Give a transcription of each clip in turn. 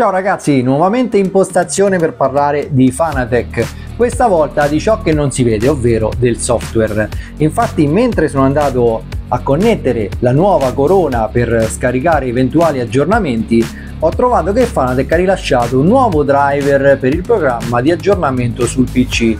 Ciao ragazzi, nuovamente impostazione per parlare di Fanatec, questa volta di ciò che non si vede, ovvero del software. Infatti mentre sono andato a connettere la nuova corona per scaricare eventuali aggiornamenti, ho trovato che Fanatec ha rilasciato un nuovo driver per il programma di aggiornamento sul PC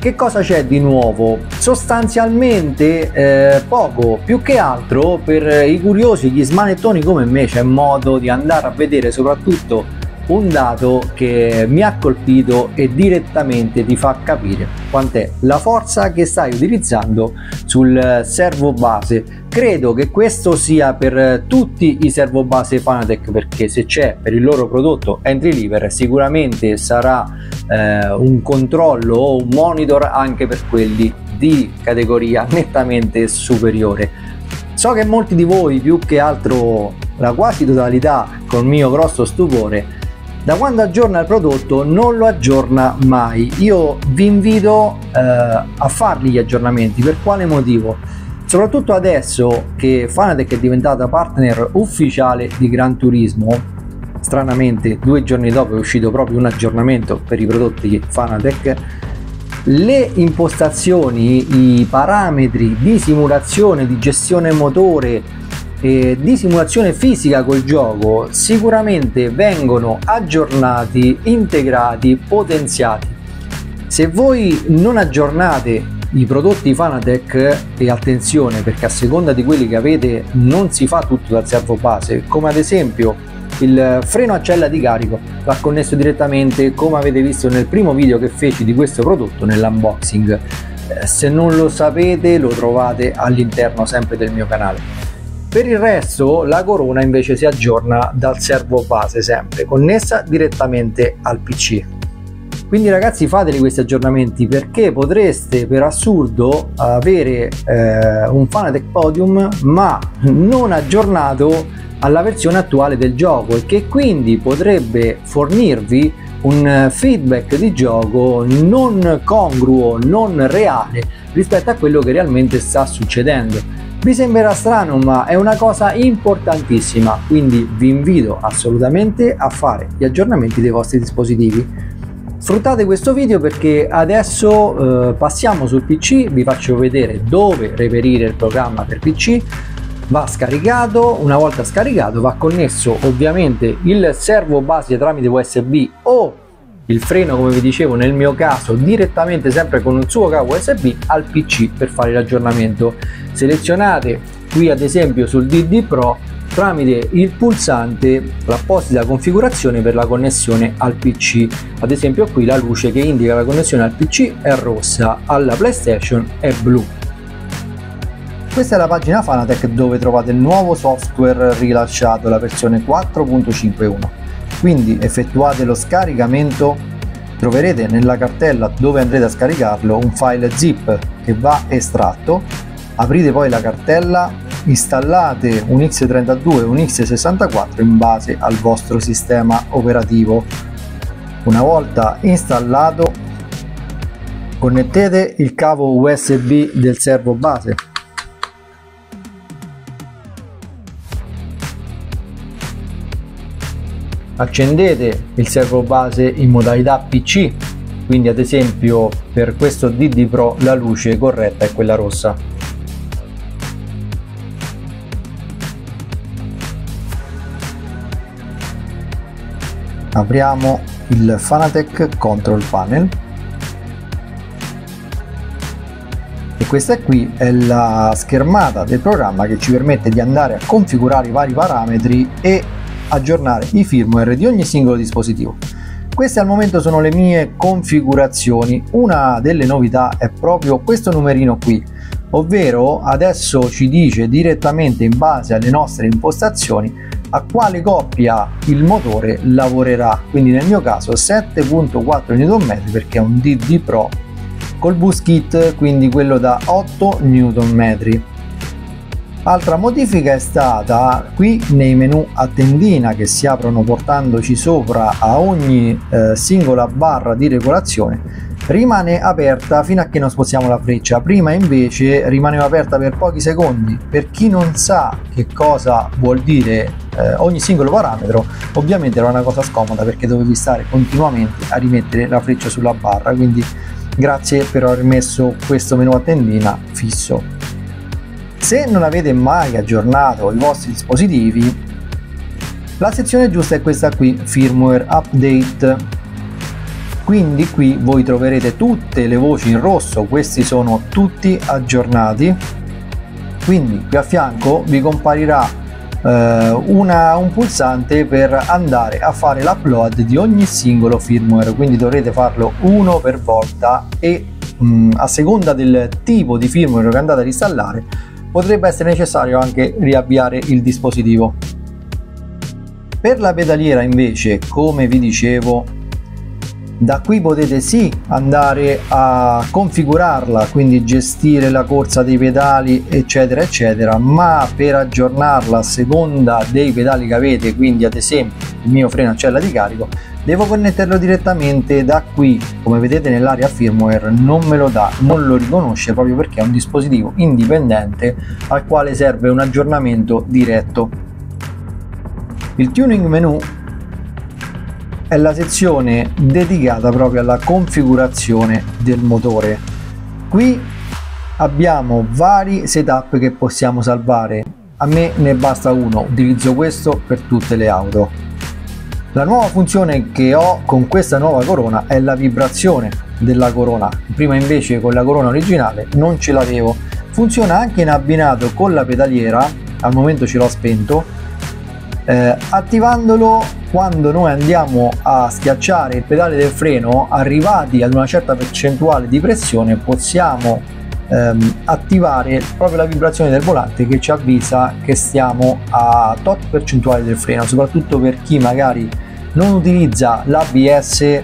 che cosa c'è di nuovo? Sostanzialmente eh, poco, più che altro per i curiosi, gli smanettoni come me c'è modo di andare a vedere soprattutto un dato che mi ha colpito e direttamente ti fa capire quant'è la forza che stai utilizzando sul servo base. Credo che questo sia per tutti i servo base Fanatec perché se c'è per il loro prodotto entry lever sicuramente sarà eh, un controllo o un monitor anche per quelli di categoria nettamente superiore. So che molti di voi più che altro la quasi totalità con mio grosso stupore da quando aggiorna il prodotto non lo aggiorna mai. Io vi invito eh, a farli gli aggiornamenti. Per quale motivo? Soprattutto adesso che Fanatec è diventata partner ufficiale di Gran Turismo, stranamente due giorni dopo è uscito proprio un aggiornamento per i prodotti Fanatec, le impostazioni, i parametri di simulazione, di gestione motore, eh, di simulazione fisica col gioco sicuramente vengono aggiornati, integrati, potenziati. Se voi non aggiornate i prodotti Fanatec e attenzione perché a seconda di quelli che avete non si fa tutto dal servo base, come ad esempio il freno a cella di carico va connesso direttamente come avete visto nel primo video che feci di questo prodotto nell'unboxing. Eh, se non lo sapete lo trovate all'interno sempre del mio canale. Per il resto la corona invece si aggiorna dal servo base sempre, connessa direttamente al PC. Quindi ragazzi fateli questi aggiornamenti perché potreste per assurdo avere eh, un Fanatec Podium ma non aggiornato alla versione attuale del gioco e che quindi potrebbe fornirvi un feedback di gioco non congruo, non reale rispetto a quello che realmente sta succedendo vi sembrerà strano ma è una cosa importantissima, quindi vi invito assolutamente a fare gli aggiornamenti dei vostri dispositivi. Sfruttate questo video perché adesso eh, passiamo sul PC, vi faccio vedere dove reperire il programma per PC, va scaricato, una volta scaricato va connesso ovviamente il servo base tramite USB o il freno come vi dicevo nel mio caso direttamente sempre con un suo cavo USB al PC per fare l'aggiornamento. Selezionate qui ad esempio sul DD Pro tramite il pulsante l'apposita configurazione per la connessione al PC ad esempio qui la luce che indica la connessione al PC è rossa alla PlayStation è blu. Questa è la pagina Fanatec dove trovate il nuovo software rilasciato la versione 4.51 quindi effettuate lo scaricamento troverete nella cartella dove andrete a scaricarlo un file zip che va estratto. Aprite poi la cartella installate un x32 e un x64 in base al vostro sistema operativo. Una volta installato connettete il cavo usb del servo base accendete il servo base in modalità PC quindi ad esempio per questo DD Pro la luce corretta è quella rossa. Apriamo il Fanatec Control Panel. E questa qui è la schermata del programma che ci permette di andare a configurare i vari parametri e aggiornare i firmware di ogni singolo dispositivo. Queste al momento sono le mie configurazioni, una delle novità è proprio questo numerino qui, ovvero adesso ci dice direttamente in base alle nostre impostazioni a quale coppia il motore lavorerà, quindi nel mio caso 7.4 Nm perché è un DD Pro col boost kit, quindi quello da 8 Nm. Altra modifica è stata qui nei menu a tendina che si aprono portandoci sopra a ogni eh, singola barra di regolazione rimane aperta fino a che non spostiamo la freccia. Prima invece rimaneva aperta per pochi secondi. Per chi non sa che cosa vuol dire eh, ogni singolo parametro ovviamente era una cosa scomoda perché dovevi stare continuamente a rimettere la freccia sulla barra. Quindi grazie per aver messo questo menu a tendina fisso se non avete mai aggiornato i vostri dispositivi la sezione giusta è questa qui firmware update. Quindi qui voi troverete tutte le voci in rosso questi sono tutti aggiornati. Quindi qui a fianco vi comparirà eh, una, un pulsante per andare a fare l'upload di ogni singolo firmware. Quindi dovrete farlo uno per volta e mh, mm, a seconda del tipo di firmware che andate ad installare potrebbe essere necessario anche riavviare il dispositivo. Per la pedaliera invece come vi dicevo da qui potete sì andare a configurarla quindi gestire la corsa dei pedali eccetera eccetera ma per aggiornarla a seconda dei pedali che avete quindi ad esempio il mio freno a cella di carico devo connetterlo direttamente da qui. Come vedete nell'area firmware non me lo dà non lo riconosce proprio perché è un dispositivo indipendente al quale serve un aggiornamento diretto. Il tuning menu è la sezione dedicata proprio alla configurazione del motore. Qui abbiamo vari setup che possiamo salvare. A me ne basta uno, utilizzo questo per tutte le auto. La nuova funzione che ho con questa nuova corona è la vibrazione della corona. Prima invece con la corona originale non ce l'avevo. Funziona anche in abbinato con la pedaliera, al momento ce l'ho spento, eh, attivandolo quando noi andiamo a schiacciare il pedale del freno arrivati ad una certa percentuale di pressione possiamo ehm, attivare proprio la vibrazione del volante che ci avvisa che stiamo a tot percentuale del freno soprattutto per chi magari non utilizza l'ABS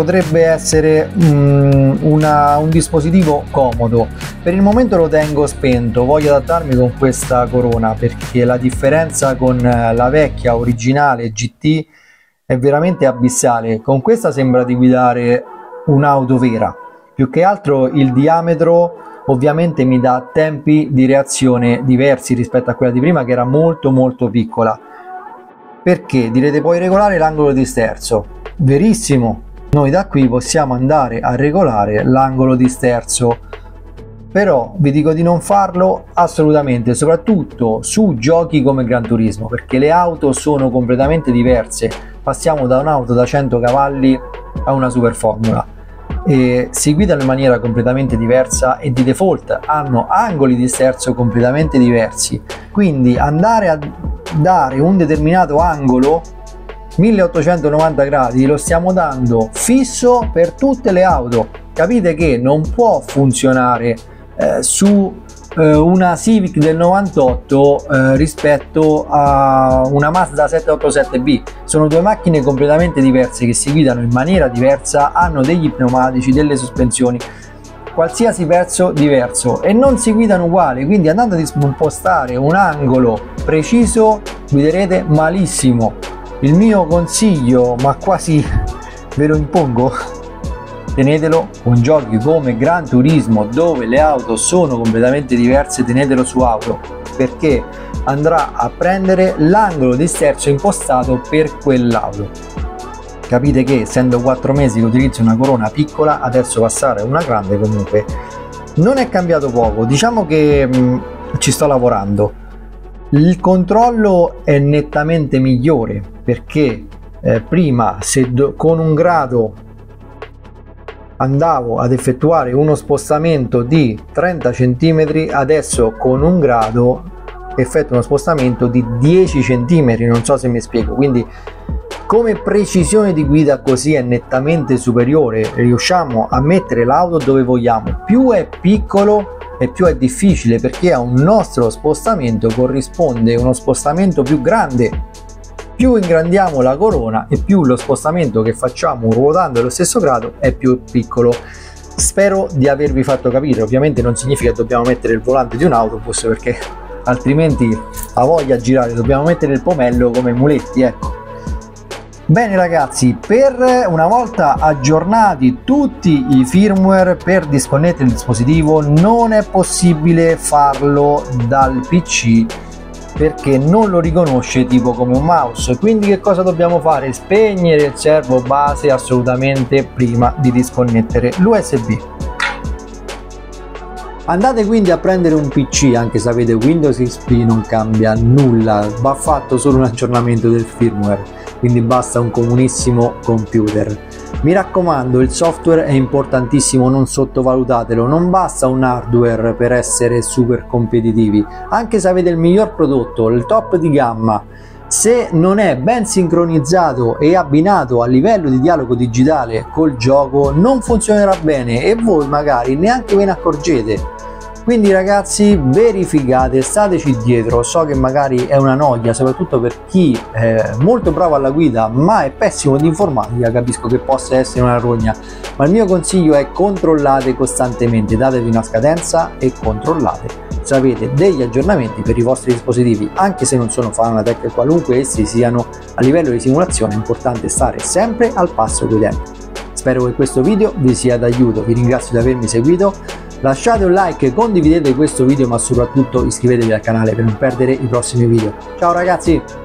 potrebbe essere um, una, un dispositivo comodo. Per il momento lo tengo spento voglio adattarmi con questa corona perché la differenza con la vecchia originale GT è veramente abissale. Con questa sembra di guidare un'auto vera. Più che altro il diametro ovviamente mi dà tempi di reazione diversi rispetto a quella di prima che era molto molto piccola. Perché? Direte puoi regolare l'angolo di sterzo. Verissimo noi da qui possiamo andare a regolare l'angolo di sterzo. Però vi dico di non farlo assolutamente soprattutto su giochi come Gran Turismo perché le auto sono completamente diverse. Passiamo da un'auto da 100 cavalli a una super formula. E si guidano in maniera completamente diversa e di default hanno angoli di sterzo completamente diversi. Quindi andare a dare un determinato angolo 1890 gradi lo stiamo dando fisso per tutte le auto. Capite che non può funzionare eh, su eh, una Civic del 98 eh, rispetto a una Mazda 787B sono due macchine completamente diverse che si guidano in maniera diversa hanno degli pneumatici delle sospensioni qualsiasi pezzo diverso e non si guidano uguali. Quindi andando ad impostare un angolo preciso guiderete malissimo il mio consiglio, ma quasi ve lo impongo, tenetelo con giochi come Gran Turismo dove le auto sono completamente diverse, tenetelo su auto perché andrà a prendere l'angolo di sterzo impostato per quell'auto. Capite che essendo 4 mesi che utilizzo una corona piccola, adesso passare a una grande comunque non è cambiato poco, diciamo che mh, mm, ci sto lavorando. Il controllo è nettamente migliore perché eh, prima se do, con un grado andavo ad effettuare uno spostamento di 30 cm adesso con un grado effettuo uno spostamento di 10 cm non so se mi spiego. Quindi come precisione di guida così è nettamente superiore riusciamo a mettere l'auto dove vogliamo. Più è piccolo e più è difficile perché a un nostro spostamento corrisponde uno spostamento più grande. Più ingrandiamo la corona e più lo spostamento che facciamo ruotando allo stesso grado è più piccolo. Spero di avervi fatto capire. Ovviamente non significa che dobbiamo mettere il volante di un autobus perché altrimenti a voglia girare. Dobbiamo mettere il pomello come muletti ecco Bene ragazzi, per una volta aggiornati tutti i firmware per disconnettere il dispositivo non è possibile farlo dal PC perché non lo riconosce tipo come un mouse. Quindi che cosa dobbiamo fare? Spegnere il servo base assolutamente prima di disconnettere l'usb andate quindi a prendere un pc anche se avete windows xp non cambia nulla. Va fatto solo un aggiornamento del firmware quindi basta un comunissimo computer. Mi raccomando, il software è importantissimo, non sottovalutatelo, non basta un hardware per essere super competitivi, anche se avete il miglior prodotto, il top di gamma, se non è ben sincronizzato e abbinato a livello di dialogo digitale col gioco non funzionerà bene e voi magari neanche ve ne accorgete quindi ragazzi verificate stateci dietro. So che magari è una noia soprattutto per chi è molto bravo alla guida ma è pessimo di informatica capisco che possa essere una rogna. Ma il mio consiglio è controllate costantemente datevi una scadenza e controllate. Se avete degli aggiornamenti per i vostri dispositivi anche se non sono Fanatec qualunque essi siano a livello di simulazione è importante stare sempre al passo coi tempi. Spero che questo video vi sia d'aiuto. Vi ringrazio di avermi seguito Lasciate un like, condividete questo video ma soprattutto iscrivetevi al canale per non perdere i prossimi video. Ciao ragazzi!